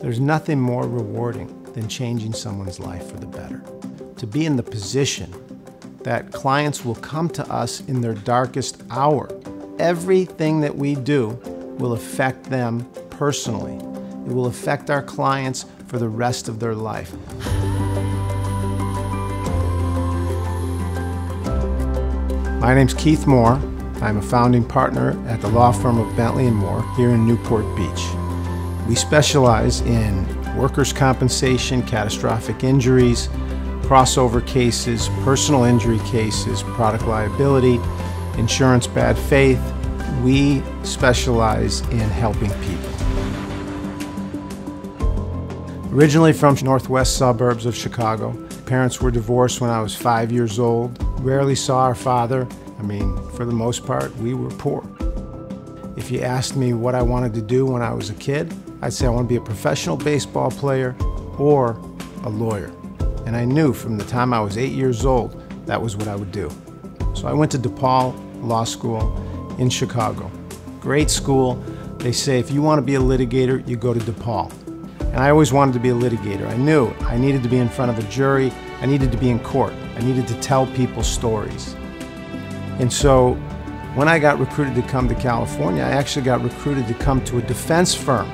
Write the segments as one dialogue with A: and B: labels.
A: There's nothing more rewarding than changing someone's life for the better. To be in the position that clients will come to us in their darkest hour. Everything that we do will affect them personally. It will affect our clients for the rest of their life. My name's Keith More. I'm a founding partner at the law firm of Bentley & More here in Newport Beach. We specialize in workers' compensation, catastrophic injuries, crossover cases, personal injury cases, product liability, insurance bad faith. We specialize in helping people. Originally from northwest suburbs of Chicago, parents were divorced when I was five years old rarely saw our father. I mean, for the most part, we were poor. If you asked me what I wanted to do when I was a kid, I'd say I want to be a professional baseball player or a lawyer. And I knew from the time I was eight years old that was what I would do. So I went to DePaul Law School in Chicago. Great school. They say if you want to be a litigator, you go to DePaul. And I always wanted to be a litigator. I knew I needed to be in front of a jury, I needed to be in court, I needed to tell people stories. And so when I got recruited to come to California, I actually got recruited to come to a defense firm.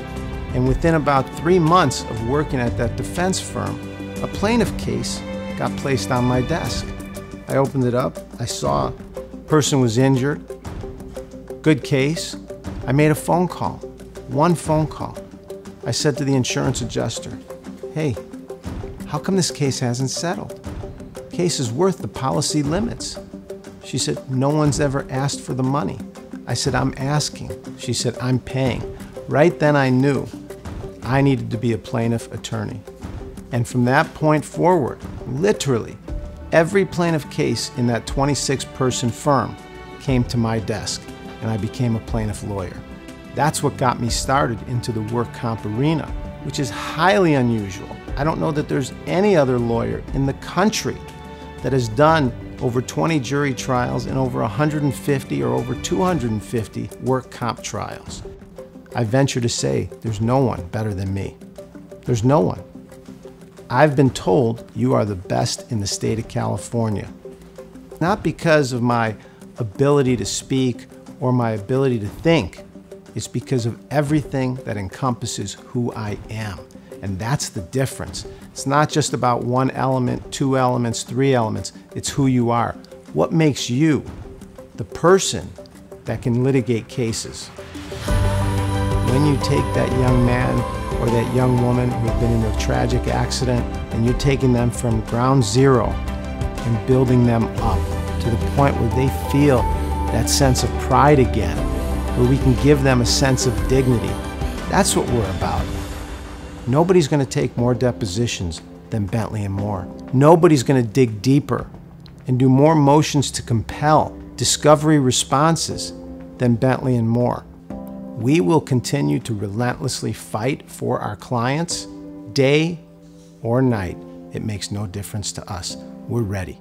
A: And within about three months of working at that defense firm, a plaintiff case got placed on my desk. I opened it up, I saw a person was injured, good case. I made a phone call, one phone call. I said to the insurance adjuster, hey, how come this case hasn't settled? Case is worth the policy limits. She said, no one's ever asked for the money. I said, I'm asking. She said, I'm paying. Right then I knew I needed to be a plaintiff attorney. And from that point forward, literally, every plaintiff case in that 26 person firm came to my desk, and I became a plaintiff lawyer. That's what got me started into the work comp arena, which is highly unusual. I don't know that there's any other lawyer in the country that has done over 20 jury trials and over 150 or over 250 work comp trials. I venture to say there's no one better than me. There's no one. I've been told you are the best in the state of California. Not because of my ability to speak or my ability to think, it's because of everything that encompasses who I am. And that's the difference. It's not just about one element, two elements, three elements. It's who you are. What makes you the person that can litigate cases? When you take that young man or that young woman who've been in a tragic accident and you're taking them from ground zero and building them up to the point where they feel that sense of pride again where we can give them a sense of dignity. That's what we're about. Nobody's going to take more depositions than Bentley and More. Nobody's going to dig deeper and do more motions to compel discovery responses than Bentley and More. We will continue to relentlessly fight for our clients day or night. It makes no difference to us. We're ready.